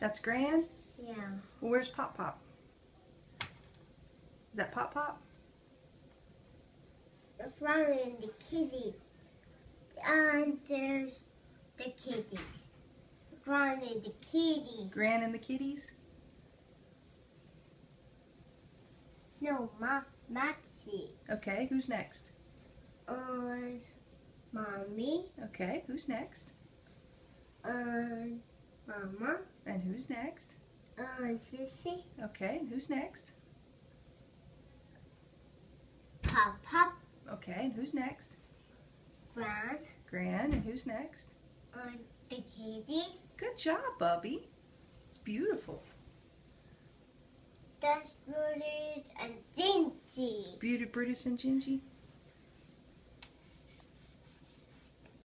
That's Gran? Yeah. Well, where's Pop Pop? Is that Pop Pop? Following the kitties. And there's the kitties. Following the kitties. Gran and the kitties? No, Ma Maxie. Okay, who's next? And Mommy. Okay, who's next? And Mama. Who's next? Uh, and Sissy. Okay, who's next? Pop Pop. Okay, and who's next? Gran. Gran, and who's next? And the kitties. Good job, Bubby. It's beautiful. That's Brutus and Gingy. Beauty, Brutus, and Gingy.